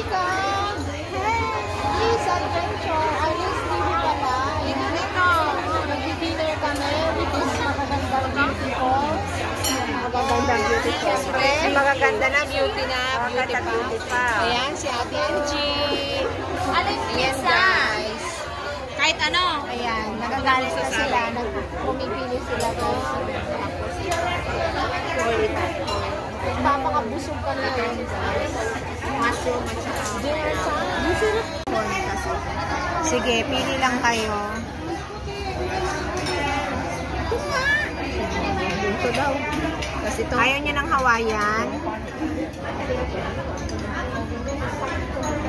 sa Blika. Please, adventure. Alice TV pala. Dito, dito. Mag-dinner kami because magagandang beautiful. Magagandang beautiful. Siyempre, magaganda na beauty na. Beauty pa. Ayan, si Ate Angie. Aling Ayan, guys. Kahit ano. Ayan, nagagalit na sila. Nag- Pumipili sila guys. Papakabusog ka na yun. Mushroom at saka dinner time. Sige, pili lang kayo. Ito daw. Kasi ito. Ayaw niya ng Hawaiian.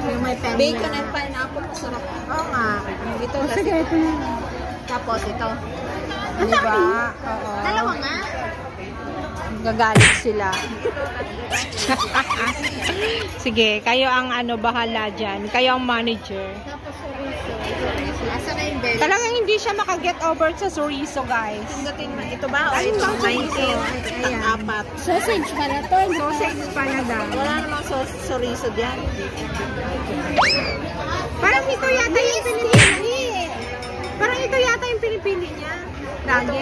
Yung may pen Bacon and pineapple. Masarap. Oo nga. Ito kasi. Ito na. Tapos ito. Diba? Oo. Dalawa nga. Gagalit sila. Sige, kayo ang ano bahala dyan. Kayo ang manager. Asa na yung best? Talagang hindi siya makaget over sa chorizo, guys. Pindutin mo. Ito ba? Alin ito? Mainit. Ayan. Apat. Sausage pala to. Sausage pala daw. Wala namang so chorizo diyan. Parang ito yata yung pinipili. Parang ito yata yung pinipili niya. Lagi.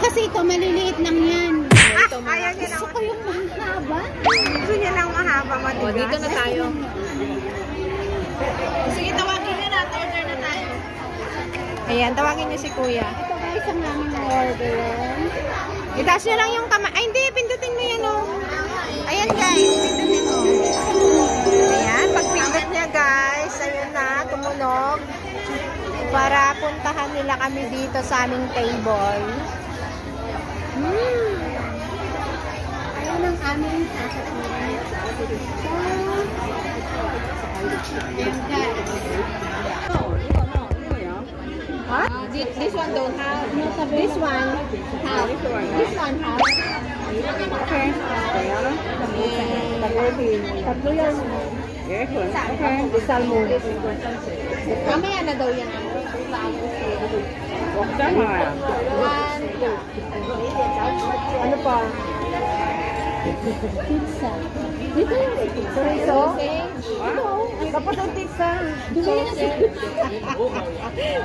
Kasi ito, maliliit lang yan. Ah, Ito, ayaw niya Gusto ko yung mahaba. Gusto niya lang mahaba matigas. O, dito na tayo. Sige, tawagin nyo na. Order na tayo. Ayan, tawagin niyo si kuya. Ito guys, ang aming order. Itaas niyo lang yung kamay. Ay, hindi. Pindutin mo yan, oh. Ayan, guys. Pindutin mo. Ayan. Pagpindot niya, guys. Ayun na. Tumunog. Para puntahan nila kami dito sa aming table. Hmm. Ayun aming sasabihin. What? This, this one don't have. This one. Have. This one, have. Okay. Tatlo yan. Okay. The salmon. Mamaya na daw yan. One, two. Ano pa? Pizza. Dito yung pizza. Chorizo? Ano? Dapat ang pizza. Dito yung pizza.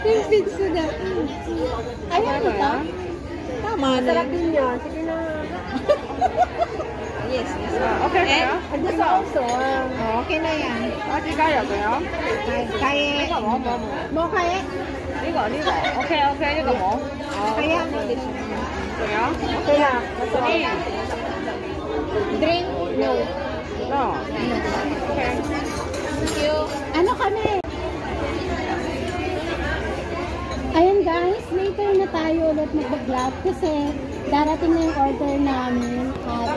Yung pizza na. Ayan ito. Diba? Tama na. Sarap din yan. Sige na. Yes, yes. Okay na yan? Gusto also. Okay na yan. Ah, okay, kaya ko yan? Kaya. Kaya. Diba diba mo kaya? 呢個呢個，OK OK 呢個冇，係啊，對啊，對啊，嗰啲。Drink? No.？No。OK。Thank you. Ano kami? Ayun guys, later na tayo ulit mag-vlog kasi darating na yung order namin at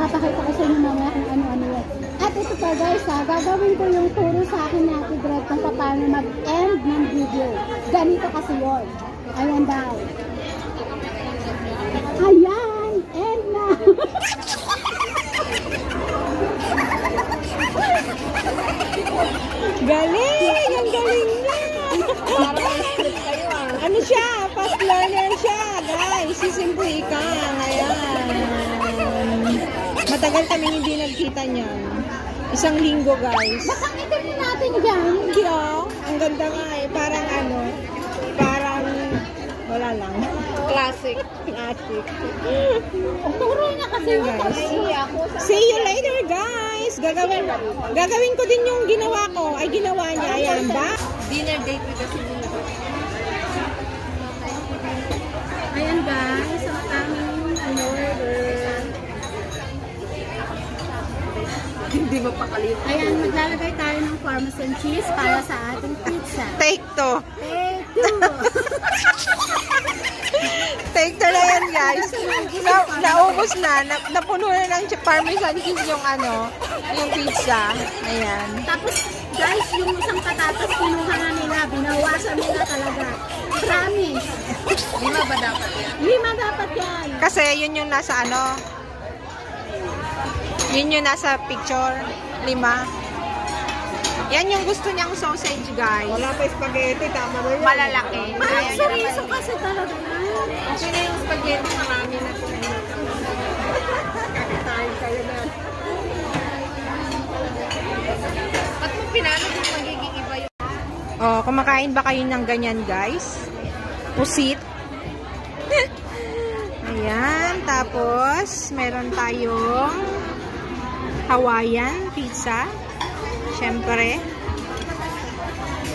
papakita ko sa inyo mamaya kung ano-ano yan. At ito pa guys ha, gagawin ko yung turo sa akin na Ate Greg kung paano mag-end ng video. Ganito kasi yun. Ayan daw. Ayan! Galing! Ang galing niya! ano siya? Fast learner siya, guys. Si Simple Ikang. Ayan. Matagal kami hindi nagkita niyan. Isang linggo, guys. Bakangitin din natin dyan. Hindi ah. Ang ganda nga eh. Parang ano, parang wala lang. Classic. Classic. Turo niya kasi Ayan, yung guys. See you later, guys. Gagawin, gagawin ko din yung ginawa ko. Ay, ginawa niya. Ayan ba? Dinner date with the senior. Ayan guys, ang aming in-order. Hindi mo pakalimutan. Ayan, maglalagay tayo ng parmesan cheese para sa ating pizza. Take to. Take two! Take to na yan, guys. Na, naubos na. na. Napuno na ng parmesan cheese yung ano, yung pizza. Ayan. Tapos guys, yung isang patatas kinuha na nila, binawasan nila talaga. Promise. Lima ba dapat yan? Lima dapat yan. Kasi yun yung nasa ano, yun yung nasa picture. Lima. Yan yung gusto niyang sausage, guys. Wala pa spaghetti, tama na yun. Malalaki. Parang naman. kasi talaga. Okay na yung spaghetti, marami na po. Tayo kayo na. Ba't mo pinalo kung magiging iba yung... Oh, kumakain ba kayo ng ganyan, guys? Pusit. Ayan, tapos meron tayong Hawaiian pizza. Siyempre.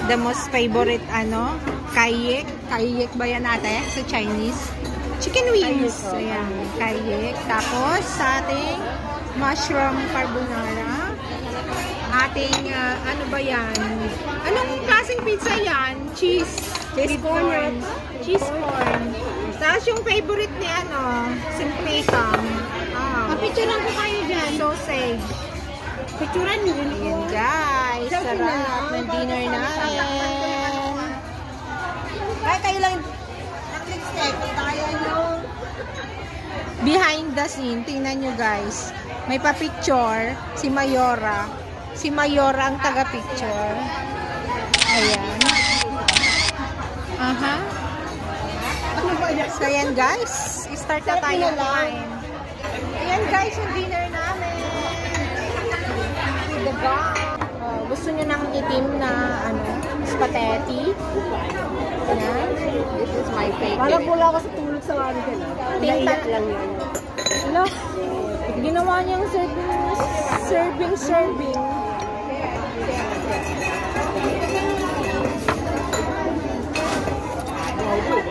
The most favorite ano, kayek. Kayek ba yan ate sa Chinese? Chicken wings. Ayan, kayek. Tapos sa ating mushroom carbonara. Ating, ah, ano ba yan? Anong klaseng pizza yan? Cheese. Cheese corn. Cheese corn. Tapos yung favorite ni ano, simple cam. Ah, Papicturean ko kayo dyan. sausage. Picturean niyo ko. Ayan guys, sarap ng dinner namin. Kaya kayo lang nag-lipstick. Tayo yung... Behind the scene, tingnan nyo guys. May pa-picture si Mayora. Si Mayora ang taga-picture. Ayan. Aha. So ayan guys, start na tayo kumain. Ayan guys, yung dinner namin. Diba? Oh, gusto nyo ng itim na ano, spaghetti. Ayan. This is my favorite. Parang wala ako sa tulog sa mga ka na. Tinta- lang yan. Hello? Ginawa niyang serving, serving, serving.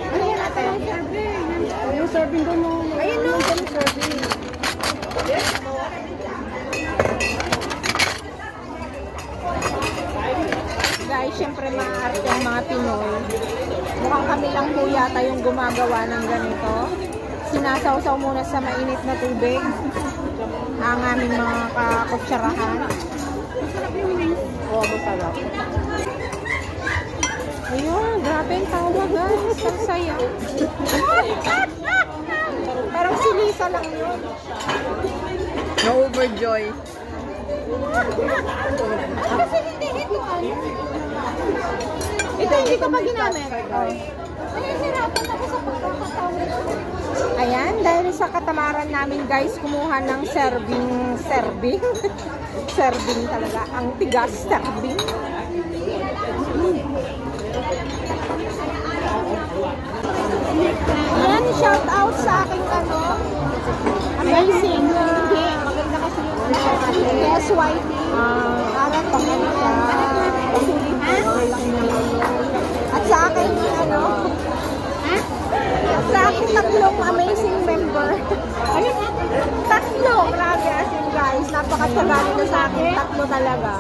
Ano yan? Yung serving ko mo. Ayun no. serving. Guys, mga Pinoy. Mukhang kami lang po yata yung gumagawa ng ganito. Sinasawsaw muna sa mainit na tubig ang aming mga kakutsarahan. Oo, masarap. Ayun, grabe ang tawa guys. Ang saya. Parang si Lisa lang yun. Na-overjoy. Kasi hindi ito ano. Ito hindi ko pa ginamit. Oh. Ayan, dahil sa katamaran namin guys, kumuha ng serving, serving. serving talaga. Ang tigas, serving. Yan, shout out sa aking ano. Amazing. Hindi, maganda kasi yung. Yes, Whitey. Parang pang ano siya. At sa akin, ano. At sa akin, tatlong amazing member. Ano Tatlo. Grabe as in guys. Napakasagani na sa akin. Tatlo talaga.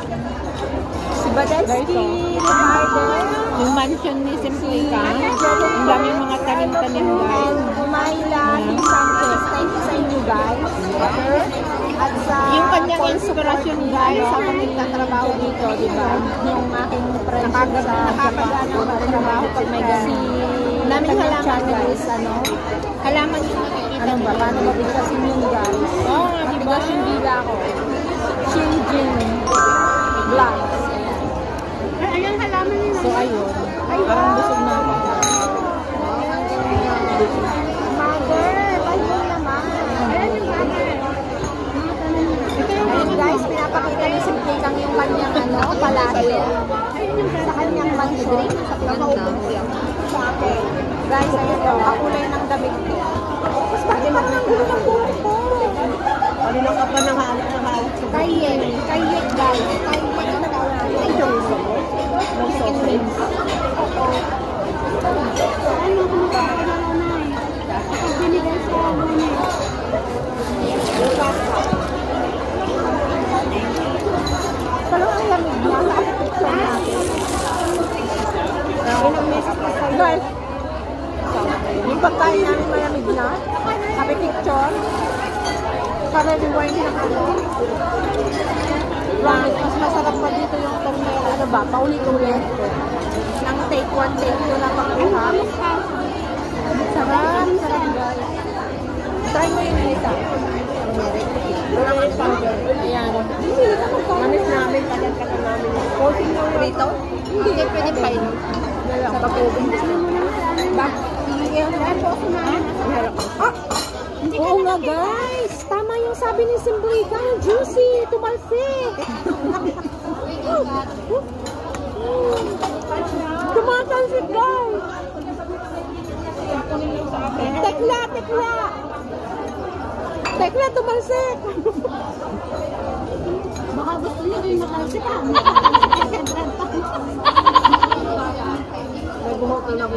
Si Badensky, Ricardo, Yung mansion ni Simple ka, ang daming mga tanim-tanim guys. Umayla, Kim Sanchez. Thank you sa inyo guys. At sa Yung kanyang inspirasyon guys, sa mga nagtatrabaho dito, di ba? Yung aking friendship sa Japan, nagtatrabaho pag may ganun. Namin halaman guys, ano? Halaman yung nakikita Ano ba? Paano mabigkasin yun guys? Oo nga, di ba? Diba, Shindila ako. Shinjin Vlogs. Ayan, halaman nila. So, ayun. Parang busog na ako. Ayun pinapakita ni si Kang yung kanyang ano, palasyo. Sa kanyang pagkakaupin sa akin. Guys, ayun daw, kakulay ng damit ko. Mas bakit parang ang gulo ng buhok ko? Kanina ka pa nang hawak sa Kayek. Kayek guys. Kayek na tawag. Ayun. Chicken wings. Ano, kumakain na na eh. Kapag binigay sa ano niya. Parang ang lamig na. Nakapipicture natin. Ilang Guys, yung pagkain namin malamig na. Happy picture. Para rewind ng ano. Promise, mas masarap pa dito yung turne, ano ba, paulit-ulit. Nang take one, take two na pagkuha. Sarap, sarap guys. Try mo yung isa. Ayan. Manis namin, tagal ka na namin. Rito? Hindi, pwede pa yun. Sa patubig. Ba? Sige, yan po. guys! Tama yung sabi ni Simply Kang, juicy, tumalsik! Tumatalsik guys! Tekla, tekla! Tekla, tumalsik! Baka gusto niyo rin makalsik ah. Nagbuhok na ako.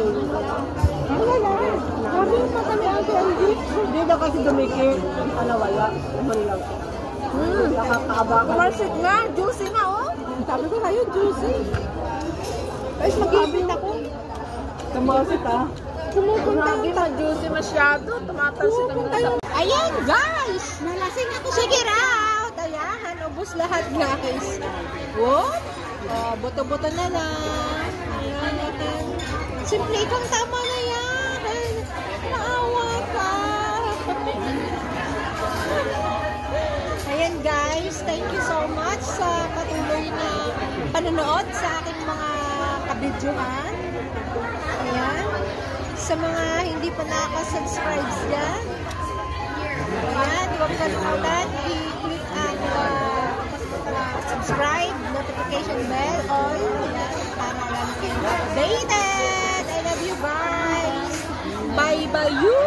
Wala na. Sabi yung ni Ate Angie. Hindi na kasi dumikit. Ano, wala. Naman lang. Hmm. Nakakaaba ka. Nga, juicy nga oh. Sabi ko kayo, juicy. Guys, mag-ibig ako. Tumalsik ah. Pumupunta yung Grabe, juicy masyado. Tumatalsik ang yung... Ayan, guys! Nalasing ako sa out! Ayan, ubos lahat, guys. What? Oh, buto-buto na lang. Ayan. Simple ikang tama na yan. Naawa ka. Ayan guys, thank you so much sa patuloy na panonood sa aking mga kabidyohan. Ayan. Sa mga hindi pa nakaka-subscribe dyan. by you.